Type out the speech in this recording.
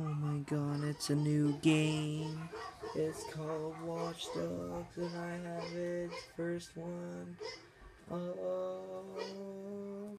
Oh my god, it's a new game. It's called Watch Dogs, and I have its first one.